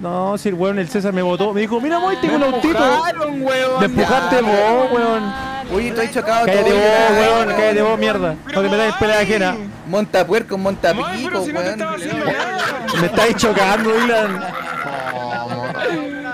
No, si el weón, el César me votó. Me dijo, mira, voy, tengo un autito. empujaron, weón. Me empujaste vos, weón. Uy, estoy chocado Cállate todo. vos, weón, cállate vos, mierda. No te metas en pelea ajena. Monta puerco, monta pico, weón. Me estáis chocando, Dylan.